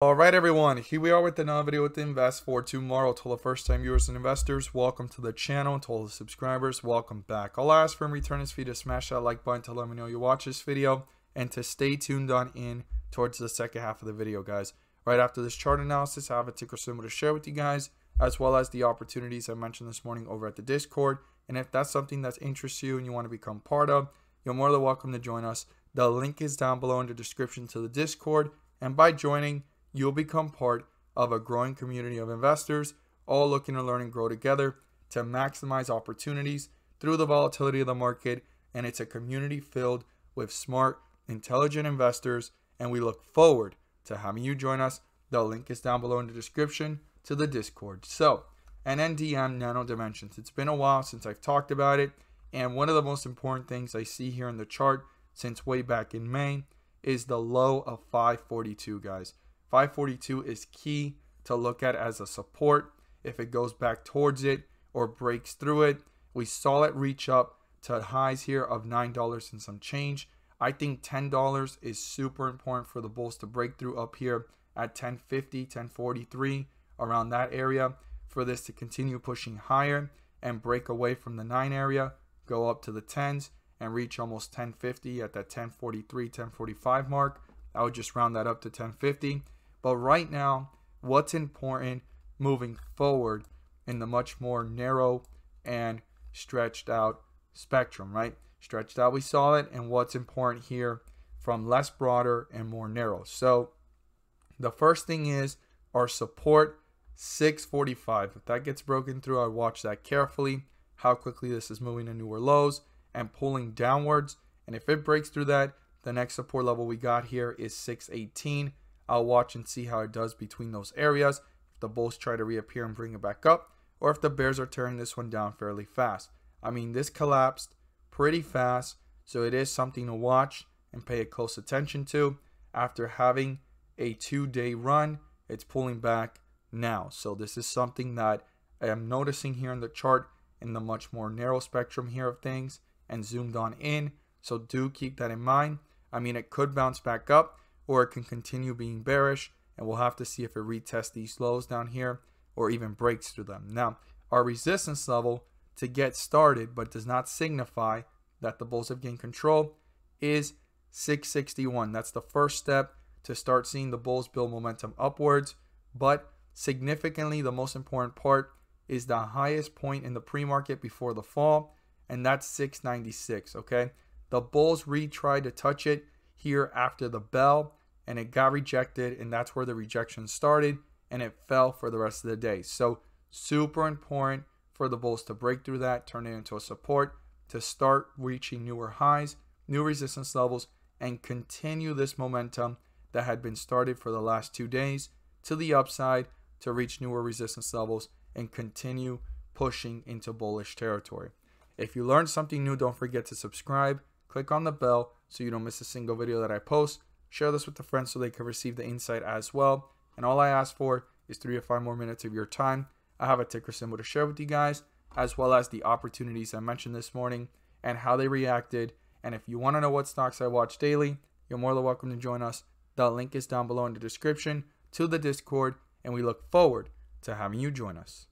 All right, everyone, here we are with another video with Invest for tomorrow. To the first time viewers and investors, welcome to the channel. To all the subscribers, welcome back. I'll ask for in return this video to smash that like button to let me know you watch this video and to stay tuned on in towards the second half of the video, guys. Right after this chart analysis, I have a ticker symbol to share with you guys, as well as the opportunities I mentioned this morning over at the Discord. And if that's something that interests you and you want to become part of, you're more than welcome to join us. The link is down below in the description to the Discord. And by joining, you'll become part of a growing community of investors, all looking to learn and grow together to maximize opportunities through the volatility of the market. And it's a community filled with smart, intelligent investors. And we look forward to having you join us. The link is down below in the description to the Discord. So, NNDM Nano Dimensions. It's been a while since I've talked about it. And one of the most important things I see here in the chart since way back in May is the low of 542, guys. 542 is key to look at as a support. If it goes back towards it or breaks through it, we saw it reach up to highs here of $9 and some change. I think $10 is super important for the bulls to break through up here at 1050, 1043, around that area for this to continue pushing higher and break away from the 9 area, go up to the 10s and reach almost 1050 at that 1043, 1045 mark. I would just round that up to 1050. But right now, what's important moving forward in the much more narrow and stretched out spectrum, right? Stretched out, we saw it, and what's important here from less broader and more narrow. So the first thing is our support 645. If that gets broken through, I watch that carefully, how quickly this is moving to newer lows and pulling downwards. And if it breaks through that, the next support level we got here is 618. I'll watch and see how it does between those areas. If the bulls try to reappear and bring it back up, or if the bears are tearing this one down fairly fast. I mean, this collapsed pretty fast, so it is something to watch and pay close attention to. After having a two-day run, it's pulling back now. So this is something that I am noticing here in the chart in the much more narrow spectrum here of things and zoomed on in. So do keep that in mind. I mean, it could bounce back up or it can continue being bearish and we'll have to see if it retests these lows down here or even breaks through them. Now, our resistance level to get started but does not signify that the bulls have gained control is 661. That's the first step to start seeing the bulls build momentum upwards. But significantly, the most important part is the highest point in the pre-market before the fall and that's 696 okay the bulls retried to touch it here after the bell and it got rejected and that's where the rejection started and it fell for the rest of the day so super important for the bulls to break through that turn it into a support to start reaching newer highs new resistance levels and continue this momentum that had been started for the last two days to the upside to reach newer resistance levels and continue pushing into bullish territory if you learned something new, don't forget to subscribe, click on the bell so you don't miss a single video that I post. Share this with a friend so they can receive the insight as well. And all I ask for is three or five more minutes of your time. I have a ticker symbol to share with you guys, as well as the opportunities I mentioned this morning and how they reacted. And if you want to know what stocks I watch daily, you're more than welcome to join us. The link is down below in the description to the Discord, and we look forward to having you join us.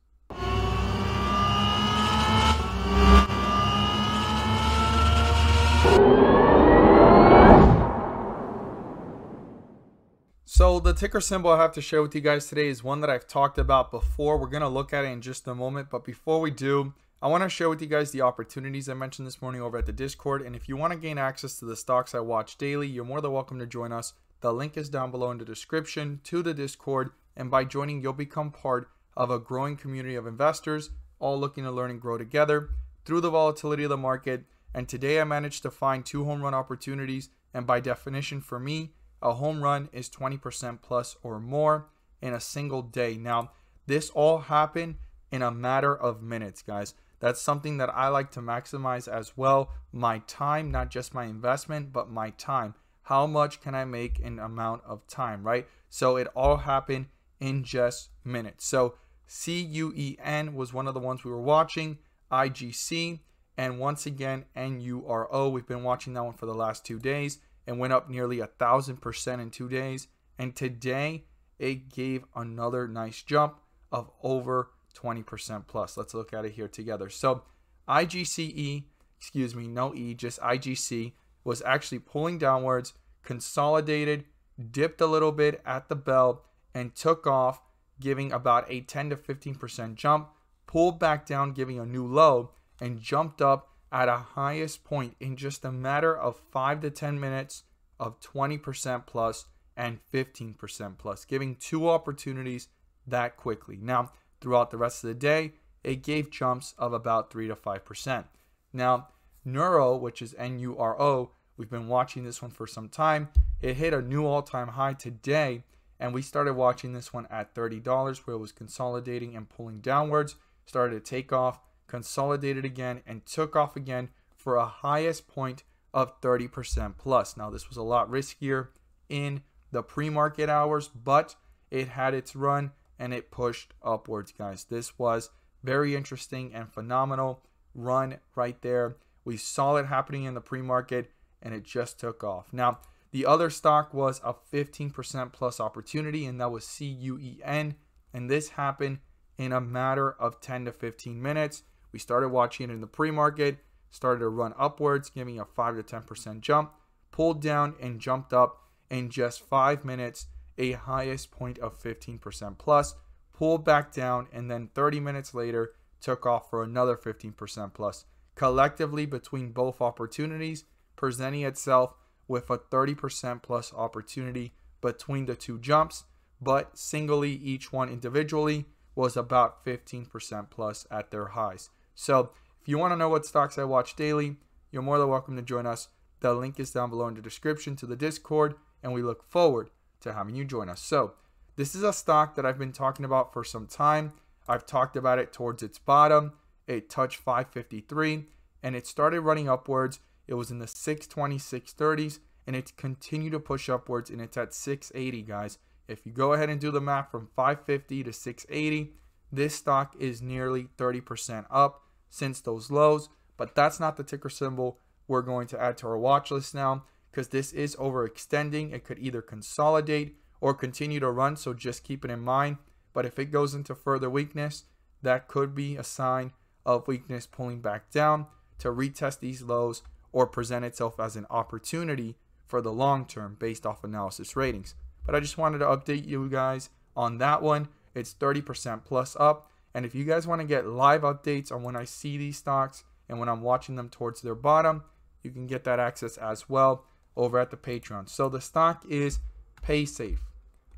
So the ticker symbol I have to share with you guys today is one that I've talked about before. We're going to look at it in just a moment. But before we do, I want to share with you guys the opportunities I mentioned this morning over at the Discord. And if you want to gain access to the stocks I watch daily, you're more than welcome to join us. The link is down below in the description to the Discord. And by joining, you'll become part of a growing community of investors, all looking to learn and grow together through the volatility of the market. And today I managed to find two home run opportunities. And by definition, for me, a home run is 20% plus or more in a single day. Now, this all happened in a matter of minutes, guys. That's something that I like to maximize as well. My time, not just my investment, but my time. How much can I make in amount of time, right? So it all happened in just minutes. So CUEN was one of the ones we were watching, IGC, and once again, NURO. We've been watching that one for the last two days and went up nearly a thousand percent in two days. And today it gave another nice jump of over 20% plus. Let's look at it here together. So IGCE, excuse me, no E, just IGC, was actually pulling downwards, consolidated, dipped a little bit at the bell, and took off, giving about a 10 to 15% jump, pulled back down, giving a new low, and jumped up at a highest point in just a matter of 5 to 10 minutes of 20% plus and 15% plus, giving two opportunities that quickly. Now, throughout the rest of the day, it gave jumps of about 3 to 5%. Now, Neuro, which is N U R O, we've been watching this one for some time. It hit a new all time high today, and we started watching this one at $30 where it was consolidating and pulling downwards, started to take off, consolidated again, and took off again for a highest point of 30% plus. Now, this was a lot riskier in the pre market hours, but it had its run and it pushed upwards, guys. This was very interesting and phenomenal run right there. We saw it happening in the pre market and it just took off. Now, the other stock was a 15% plus opportunity, and that was CUEN. And this happened in a matter of 10 to 15 minutes. We started watching it in the pre market, started to run upwards, giving a 5 to 10% jump, pulled down and jumped up in just five minutes a highest point of 15% plus, pulled back down, and then 30 minutes later took off for another 15% plus. Collectively, between both opportunities, presenting itself with a 30% plus opportunity between the two jumps, but singly, each one individually was about 15% plus at their highs. So, if you want to know what stocks I watch daily, you're more than welcome to join us. The link is down below in the description to the Discord, and we look forward to having you join us. So, this is a stock that I've been talking about for some time. I've talked about it towards its bottom. It touched 553 and it started running upwards. It was in the 620, 630s and it's continued to push upwards and it's at 680, guys. If you go ahead and do the math from 550 to 680, this stock is nearly 30% up since those lows. But that's not the ticker symbol we're going to add to our watch list now because this is overextending. It could either consolidate or continue to run, so just keep it in mind. But if it goes into further weakness, that could be a sign of weakness pulling back down to retest these lows or present itself as an opportunity for the long term based off analysis ratings. But I just wanted to update you guys on that one. It's 30% plus up. And if you guys want to get live updates on when I see these stocks and when I'm watching them towards their bottom, you can get that access as well over at the Patreon. So the stock is Paysafe.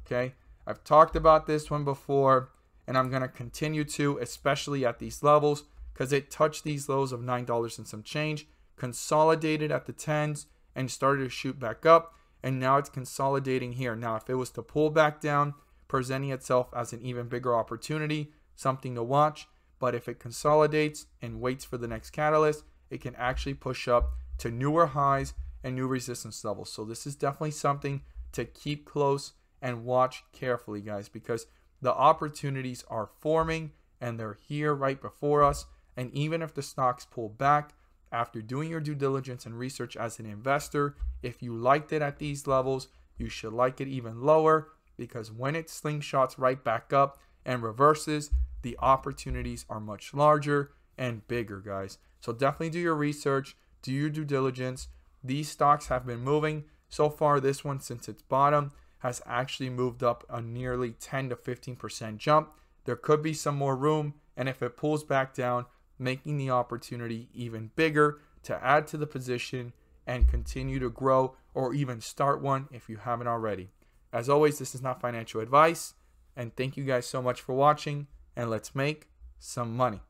Okay. I've talked about this one before and I'm going to continue to, especially at these levels because it touched these lows of $9 and some change, consolidated at the 10s and started to shoot back up. And now it's consolidating here. Now, if it was to pull back down, presenting itself as an even bigger opportunity, something to watch. But if it consolidates and waits for the next catalyst, it can actually push up to newer highs and new resistance levels. So this is definitely something to keep close and watch carefully, guys, because the opportunities are forming and they're here right before us. And even if the stocks pull back after doing your due diligence and research as an investor, if you liked it at these levels, you should like it even lower because when it slingshots right back up and reverses, the opportunities are much larger and bigger, guys. So definitely do your research, do your due diligence, these stocks have been moving. So far, this one, since its bottom, has actually moved up a nearly 10 to 15% jump. There could be some more room, and if it pulls back down, making the opportunity even bigger to add to the position and continue to grow or even start one if you haven't already. As always, this is not financial advice, and thank you guys so much for watching, and let's make some money.